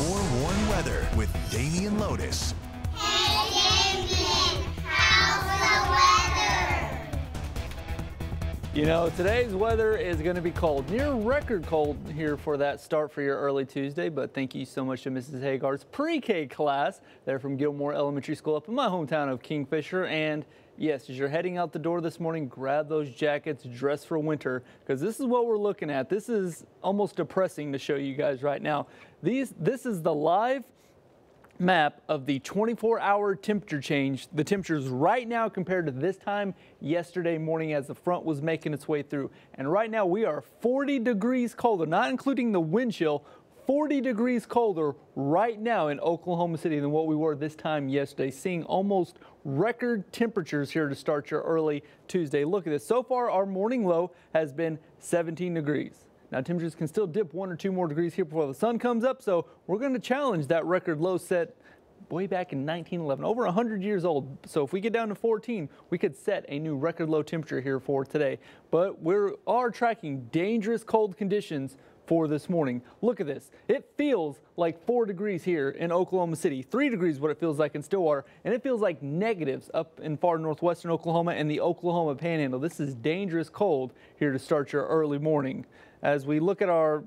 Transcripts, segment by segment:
4-1 weather with Damien Lodes. Hey, Damien, You know, today's weather is going to be cold, near record cold here for that start for your early Tuesday. But thank you so much to Mrs. Hagar's pre-K class. They're from Gilmour Elementary School up in my hometown of Kingfisher. And yes, as you're heading out the door this morning, grab those jackets, dress for winter, because this is what we're looking at. This is almost depressing to show you guys right now. These, this is the live map of the 24-hour temperature change. The temperatures right now compared to this time yesterday morning as the front was making its way through. And right now we are 40 degrees colder, not including the wind chill, 40 degrees colder right now in Oklahoma City than what we were this time yesterday, seeing almost record temperatures here to start your early Tuesday. Look at this. So far, our morning low has been 17 degrees. Now temperatures can still dip one or two more degrees here before the sun comes up, so we're going to challenge that record low set way back in 1911, over 100 years old. So if we get down to 14, we could set a new record low temperature here for today. But we are tracking dangerous cold conditions for this morning. Look at this. It feels like four degrees here in Oklahoma City, three degrees what it feels like in Stillwater, and it feels like negatives up in far northwestern Oklahoma and the Oklahoma Panhandle. This is dangerous cold here to start your early morning. As we look at our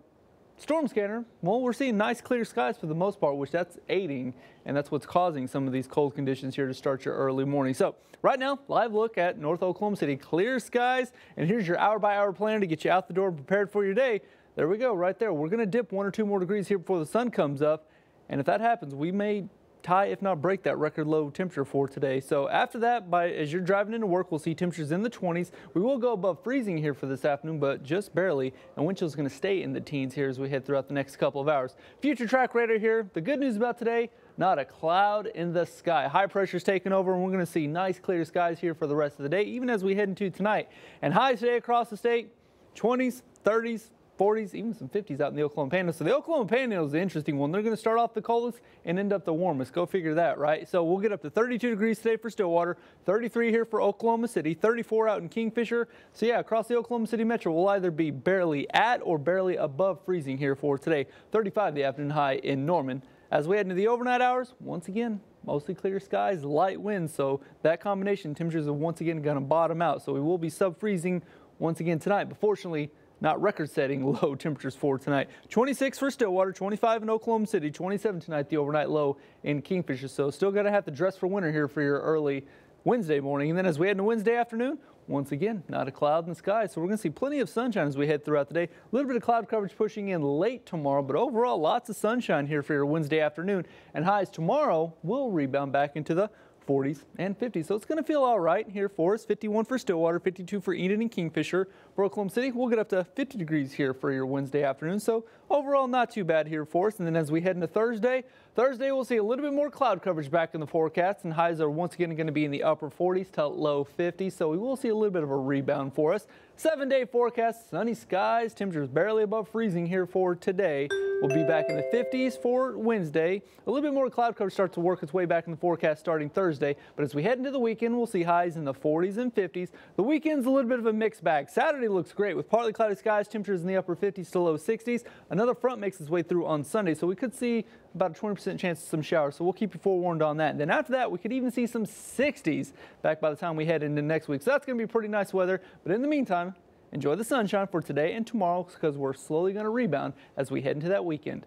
storm scanner, well, we're seeing nice clear skies for the most part, which that's aiding, and that's what's causing some of these cold conditions here to start your early morning. So right now, live look at North Oklahoma City, clear skies, and here's your hour by hour plan to get you out the door prepared for your day. There we go, right there. We're going to dip one or two more degrees here before the sun comes up, and if that happens, we may tie, if not break, that record low temperature for today. So after that, by as you're driving into work, we'll see temperatures in the 20s. We will go above freezing here for this afternoon, but just barely. And wind chill is going to stay in the teens here as we head throughout the next couple of hours. Future track radar here. The good news about today, not a cloud in the sky. High pressure is taking over, and we're going to see nice clear skies here for the rest of the day, even as we head into tonight. And highs today across the state, 20s, 30s, 40s, even some 50s out in the Oklahoma Panhandle. So the Oklahoma Panhandle is the interesting one. They're going to start off the coldest and end up the warmest. Go figure that, right? So we'll get up to 32 degrees today for Stillwater, 33 here for Oklahoma City, 34 out in Kingfisher. So yeah, across the Oklahoma City Metro, we'll either be barely at or barely above freezing here for today. 35 the afternoon high in Norman. As we head into the overnight hours, once again, mostly clear skies, light winds. So that combination, temperatures are once again going to bottom out. So we will be sub-freezing once again tonight. But fortunately, not record-setting low temperatures for tonight. 26 for Stillwater, 25 in Oklahoma City, 27 tonight, the overnight low in Kingfisher. So still going to have to dress for winter here for your early Wednesday morning. And then as we head into Wednesday afternoon, once again, not a cloud in the sky. So we're going to see plenty of sunshine as we head throughout the day. A little bit of cloud coverage pushing in late tomorrow, but overall, lots of sunshine here for your Wednesday afternoon. And highs tomorrow will rebound back into the 40s and 50s. So it's going to feel all right here for us. 51 for Stillwater, 52 for Enid and Kingfisher. For Oklahoma City, we'll get up to 50 degrees here for your Wednesday afternoon. So overall, not too bad here for us. And then as we head into Thursday, Thursday we'll see a little bit more cloud coverage back in the forecast, and highs are once again going to be in the upper 40s to low 50s. So we will see a little bit of a rebound for us. Seven day forecast, sunny skies, temperatures barely above freezing here for today. We'll be back in the 50s for Wednesday. A little bit more cloud cover starts to work its way back in the forecast starting Thursday. But as we head into the weekend, we'll see highs in the 40s and 50s. The weekend's a little bit of a mixed bag. Saturday looks great with partly cloudy skies, temperatures in the upper 50s to low 60s. Another front makes its way through on Sunday, so we could see about a 20% chance of some showers. So we'll keep you forewarned on that. And then after that, we could even see some 60s back by the time we head into next week. So that's going to be pretty nice weather. But in the meantime, enjoy the sunshine for today and tomorrow because we're slowly going to rebound as we head into that weekend.